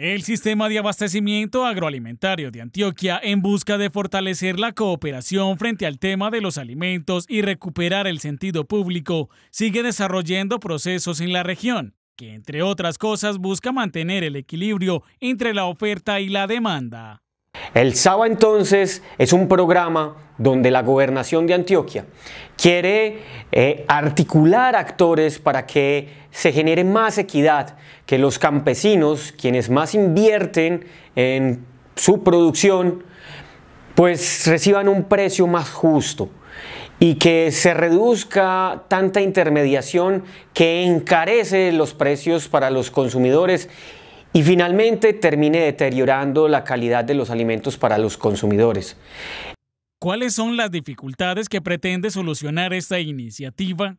El sistema de abastecimiento agroalimentario de Antioquia, en busca de fortalecer la cooperación frente al tema de los alimentos y recuperar el sentido público, sigue desarrollando procesos en la región, que entre otras cosas busca mantener el equilibrio entre la oferta y la demanda. El SABA entonces es un programa donde la gobernación de Antioquia quiere eh, articular actores para que se genere más equidad, que los campesinos, quienes más invierten en su producción, pues reciban un precio más justo y que se reduzca tanta intermediación que encarece los precios para los consumidores y finalmente termine deteriorando la calidad de los alimentos para los consumidores. ¿Cuáles son las dificultades que pretende solucionar esta iniciativa?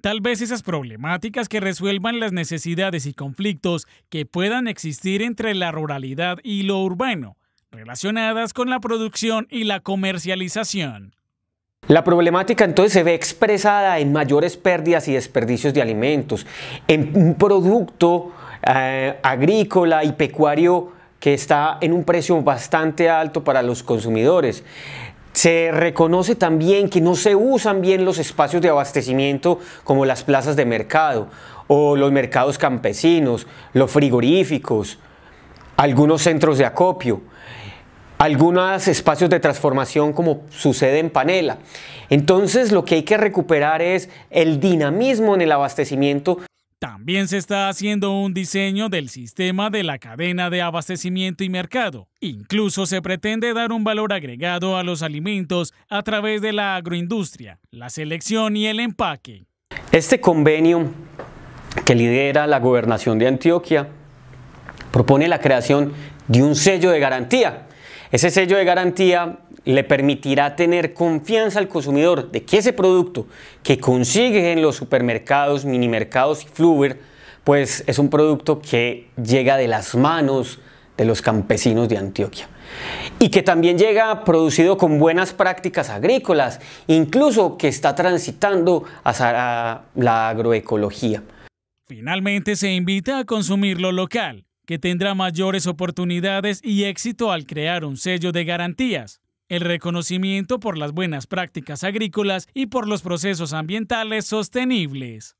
Tal vez esas problemáticas que resuelvan las necesidades y conflictos que puedan existir entre la ruralidad y lo urbano, relacionadas con la producción y la comercialización. La problemática entonces se ve expresada en mayores pérdidas y desperdicios de alimentos, en un producto eh, agrícola y pecuario que está en un precio bastante alto para los consumidores. Se reconoce también que no se usan bien los espacios de abastecimiento como las plazas de mercado o los mercados campesinos, los frigoríficos, algunos centros de acopio, algunos espacios de transformación como sucede en Panela. Entonces lo que hay que recuperar es el dinamismo en el abastecimiento también se está haciendo un diseño del sistema de la cadena de abastecimiento y mercado. Incluso se pretende dar un valor agregado a los alimentos a través de la agroindustria, la selección y el empaque. Este convenio que lidera la gobernación de Antioquia propone la creación de un sello de garantía. Ese sello de garantía le permitirá tener confianza al consumidor de que ese producto que consigue en los supermercados, minimercados y Fluver, pues es un producto que llega de las manos de los campesinos de Antioquia y que también llega producido con buenas prácticas agrícolas, incluso que está transitando hacia la agroecología. Finalmente se invita a consumir lo local, que tendrá mayores oportunidades y éxito al crear un sello de garantías el reconocimiento por las buenas prácticas agrícolas y por los procesos ambientales sostenibles.